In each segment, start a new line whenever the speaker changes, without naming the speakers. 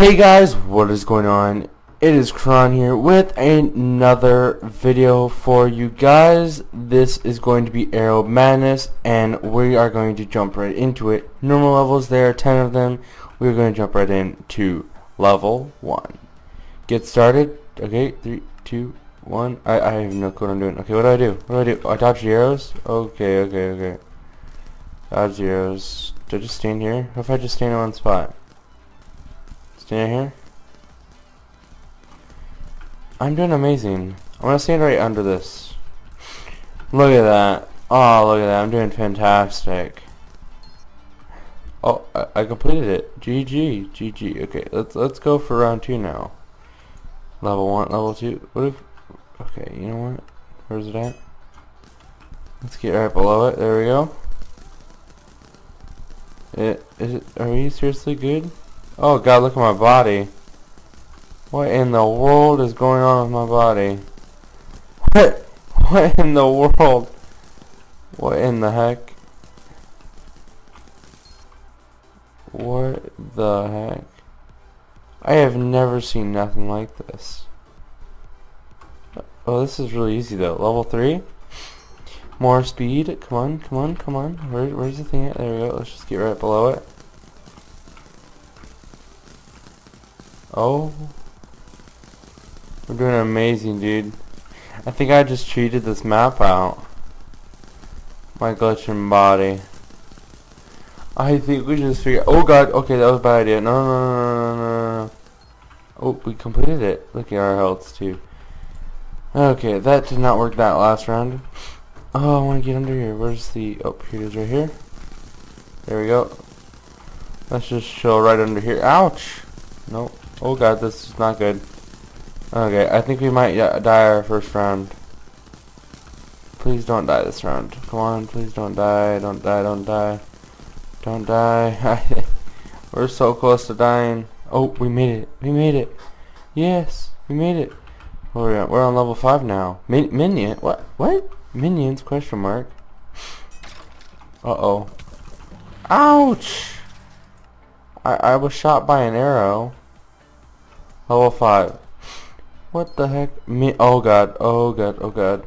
Hey guys, what is going on? It is Kron here with another video for you guys. This is going to be Arrow Madness and we are going to jump right into it. Normal levels, there are 10 of them. We're going to jump right into level 1. Get started. Okay, three, two, one. I, I have no clue what I'm doing. Okay, what do I do? What do I do? I dodge the arrows? Okay, okay, okay. Dodge the arrows. Do I just stand here? What if I just stand in one spot? Stand here? I'm doing amazing. I'm gonna stand right under this. Look at that. Oh, look at that. I'm doing fantastic. Oh, I, I completed it. GG. GG. Okay, let's let's go for round two now. Level one, level two. What if? Okay, you know what? Where's it at? Let's get right below it. There we go. It is it? Are we seriously good? Oh God! Look at my body. What in the world is going on with my body? What? What in the world? What in the heck? What the heck? I have never seen nothing like this. Oh, this is really easy though. Level 3? More speed. Come on, come on, come on. Where, where's the thing at? There we go. Let's just get right below it. Oh. We're doing amazing, dude. I think I just cheated this map out. My glitching body. I think we just figured. Oh god. Okay, that was a bad idea. No, no, no, no, no. Oh, we completed it. Look at our health too. Okay, that did not work that last round. Oh, I want to get under here. Where's the... Oh, here it is right here. There we go. Let's just chill right under here. Ouch! Nope. Oh god, this is not good. Okay, I think we might die our first round. Please don't die this round. Come on, please don't die. Don't die, don't die. Don't die. We're so close to dying. Oh, we made it. We made it. Yes, we made it. We're, we're on level 5 now. Min minion? What? What? Minions? Question mark. Uh-oh. Ouch! I, I was shot by an arrow. Level 5. What the heck? Me oh god, oh god, oh god.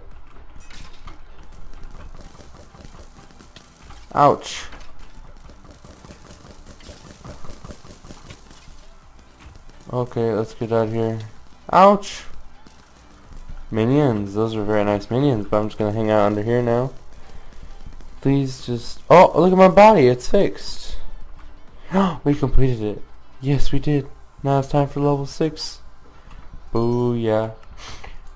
Ouch. Okay, let's get out here. Ouch! Minions, those are very nice minions, but I'm just gonna hang out under here now. Please just... Oh, look at my body, it's fixed. we completed it. Yes, we did. Now it's time for level 6. Booyah.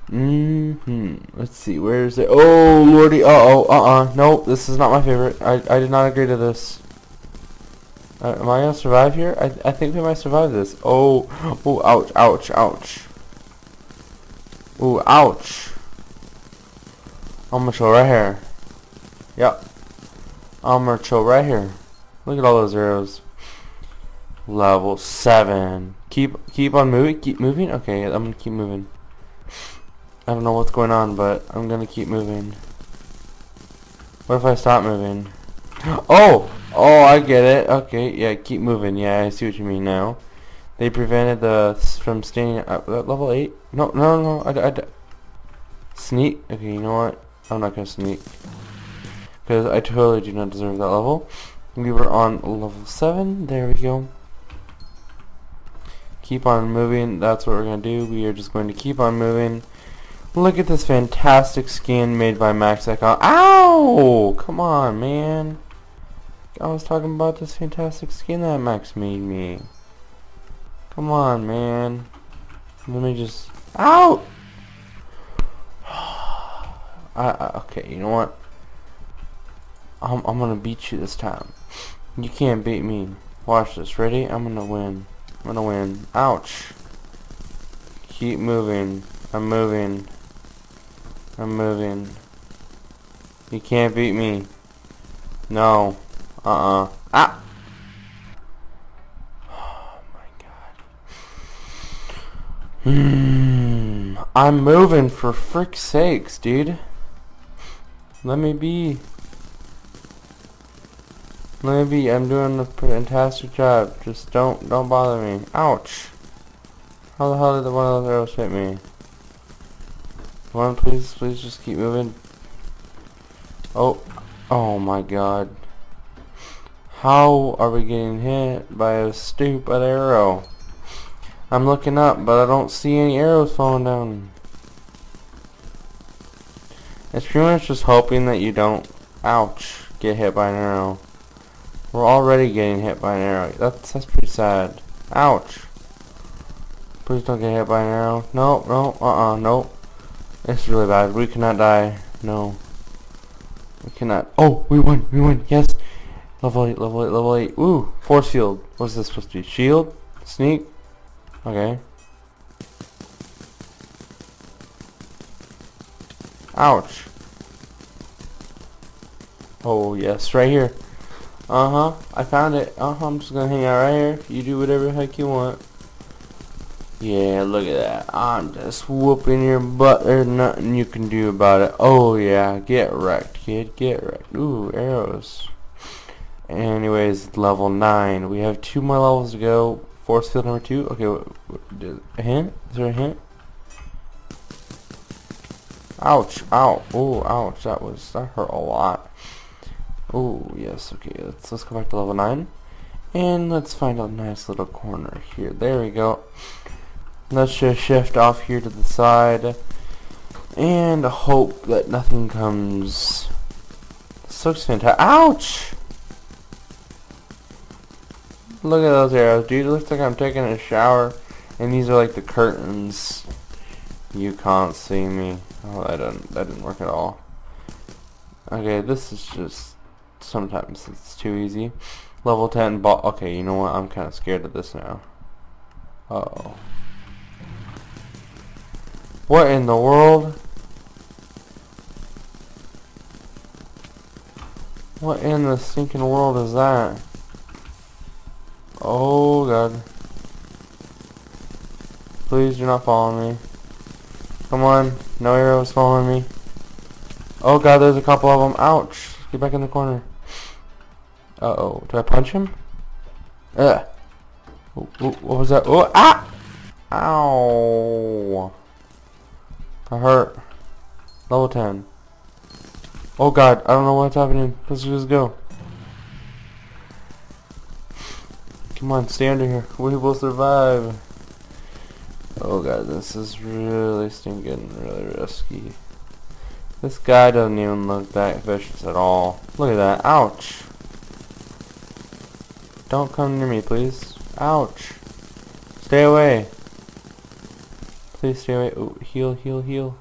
Mm-hmm. Let's see, where is it? Oh, lordy. Uh-oh, uh-uh. Nope, this is not my favorite. I, I did not agree to this. Uh, am I gonna survive here? I, I think we might survive this. Oh, oh, ouch, ouch, ouch. Oh, ouch. I'm gonna chill right here. Yep. I'm gonna chill right here. Look at all those arrows. Level 7. Keep keep on moving. Keep moving. Okay, I'm gonna keep moving. I don't know what's going on, but I'm gonna keep moving. What if I stop moving? Oh! Oh, I get it. Okay, yeah, keep moving. Yeah, I see what you mean now. They prevented the from staying at level 8? No, no, no, I, I, sneak? Okay, you know what? I'm not gonna sneak. Because I totally do not deserve that level. We were on level 7. There we go keep on moving that's what we're going to do. We are just going to keep on moving. Look at this fantastic skin made by Max Echo ow! Come on man. I was talking about this fantastic skin that Max made me. Come on man. Let me just ow! I, I, okay you know what? I'm, I'm gonna beat you this time. You can't beat me. Watch this. Ready? I'm gonna win I'm gonna win. Ouch. Keep moving. I'm moving. I'm moving. You can't beat me. No. Uh-uh. Ah! Oh my god. Hmm. I'm moving for frick's sakes, dude. Let me be. Libby, I'm doing a fantastic job. Just don't, don't bother me. Ouch. How the hell did one of those arrows hit me? One, please, please just keep moving. Oh, oh my god. How are we getting hit by a stupid arrow? I'm looking up, but I don't see any arrows falling down. It's pretty much just hoping that you don't, ouch, get hit by an arrow. We're already getting hit by an arrow. That's that's pretty sad. Ouch. Please don't get hit by an arrow. No, no, uh-uh, no. It's really bad. We cannot die. No. We cannot. Oh, we won. We won. Yes. Level 8, level 8, level 8. Ooh, force field. What's this supposed to be? Shield? Sneak? Okay. Ouch. Oh, yes, right here. Uh-huh, I found it. Uh-huh, I'm just gonna hang out right here. You do whatever the heck you want. Yeah, look at that. I'm just whooping your butt. There's nothing you can do about it. Oh, yeah, get wrecked, kid. Get wrecked. Ooh, arrows. Anyways, level 9. We have two more levels to go. Force field number 2. Okay, a hint? Is there a hint? Ouch, ow, oh, ouch, that was, that hurt a lot. Oh, yes, okay, let's, let's go back to level 9. And let's find a nice little corner here. There we go. Let's just shift off here to the side. And hope that nothing comes... This looks fantastic. Ouch! Look at those arrows, dude. It looks like I'm taking a shower. And these are like the curtains. You can't see me. Oh, that didn't, that didn't work at all. Okay, this is just sometimes it's too easy. Level 10 ball. Okay, you know what? I'm kind of scared of this now. Uh oh. What in the world? What in the stinking world is that? Oh god. Please do not follow me. Come on. No arrows following me. Oh god, there's a couple of them. Ouch. Get back in the corner. Uh-oh. Do I punch him? Ugh. what was that? Oh, ah! Ow. I hurt. Level 10. Oh god, I don't know what's happening. Let's just go. Come on, stay under here. We will survive. Oh god, this is really stinking, really risky. This guy doesn't even look that vicious at all. Look at that. Ouch. Don't come near me, please. Ouch. Stay away. Please stay away. Oh, heal, heal, heal.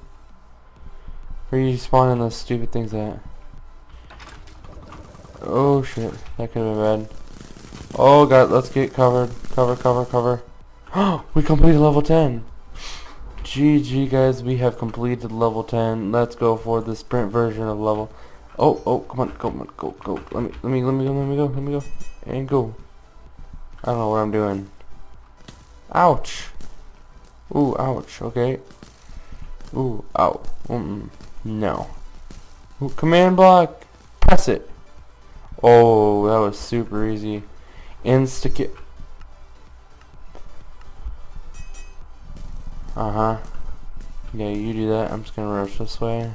Where are you spawning those stupid things at? Oh shit, that could have been bad. Oh god, let's get covered. Cover, cover, cover. We completed level 10. GG guys, we have completed level 10. Let's go for the sprint version of level. Oh, oh, come on, come on, go, go. Let me, let me, let me go, let me go, let me go, and go. I don't know what I'm doing. Ouch. Ooh, ouch. Okay. Ooh, ow. Mm, -mm. No. Ooh, command block. Press it. Oh, that was super easy. Insta Uh-huh. Yeah, you do that. I'm just gonna rush this way.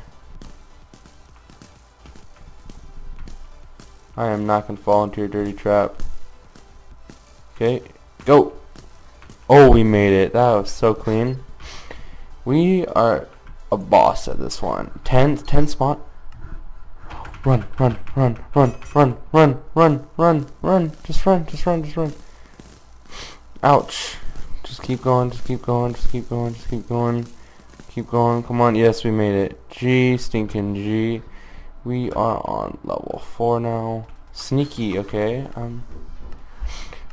I am not gonna fall into your dirty trap. Okay, go! Oh, we made it. That was so clean. We are a boss at this one. 10, 10 spot. Run, run, run, run, run, run, run, run, run. Just run, just run, just run. Ouch. Just keep going, just keep going, just keep going, just keep going. Keep going, come on, yes, we made it. G, stinking G. We are on level 4 now. Sneaky, okay. Um,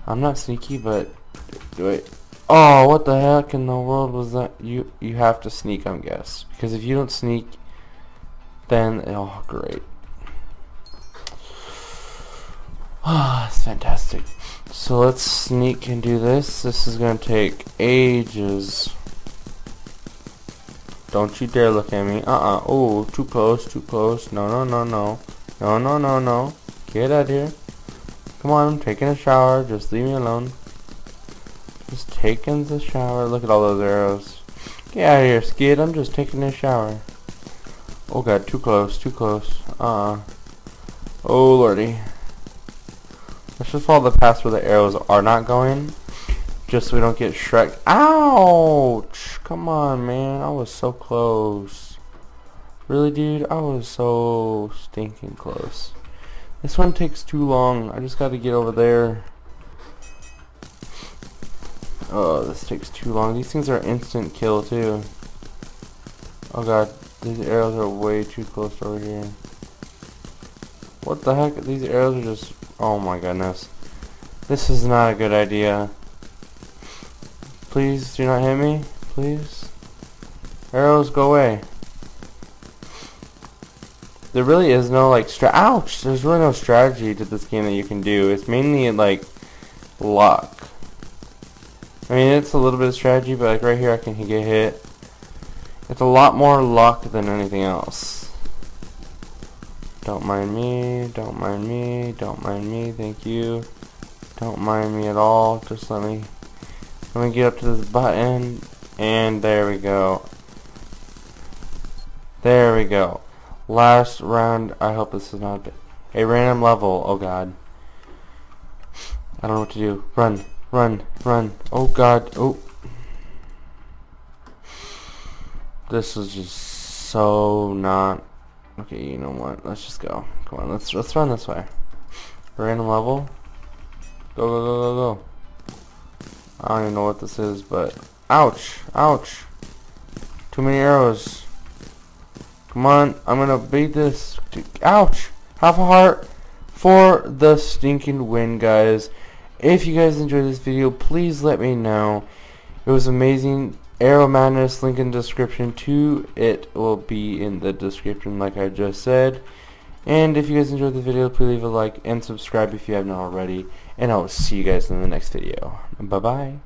I'm not sneaky, but... Wait. Oh, what the heck in the world was that? You you have to sneak, I guess. Because if you don't sneak, then... Oh, great. Ah, it's fantastic. So let's sneak and do this. This is going to take ages. Don't you dare look at me. Uh-uh. Oh, too close, too close. No, no, no, no. No, no, no, no. Get out of here. Come on, I'm taking a shower. Just leave me alone. Just taking the shower. Look at all those arrows. Get out of here, Skid. I'm just taking a shower. Oh god, too close, too close. Uh-uh. Oh lordy. Let's just follow the path where the arrows are not going. Just so we don't get Shrek. Ouch! Come on, man. I was so close. Really, dude? I was so stinking close. This one takes too long. I just gotta get over there. Oh, this takes too long. These things are instant kill, too. Oh god, these arrows are way too close over here. What the heck? These arrows are just... Oh my goodness. This is not a good idea. Please do not hit me. Please. Arrows, go away. There really is no, like, stra- Ouch! There's really no strategy to this game that you can do. It's mainly, like, luck. I mean, it's a little bit of strategy, but, like, right here I can get hit. It's a lot more luck than anything else. Don't mind me, don't mind me, don't mind me, thank you. Don't mind me at all, just let me, let me get up to this button, and there we go. There we go. Last round, I hope this is not a random level, oh god. I don't know what to do. Run, run, run, oh god, oh. This is just so not Okay, you know what? Let's just go. Come on, let's let's run this way. Random level. Go go go go go. I don't even know what this is, but ouch, ouch. Too many arrows. Come on, I'm gonna beat this. Ouch! Half a heart for the stinking win, guys. If you guys enjoyed this video, please let me know. It was amazing. Arrow Madness, link in description to it will be in the description like I just said. And if you guys enjoyed the video, please leave a like and subscribe if you have not already. And I will see you guys in the next video. Bye-bye.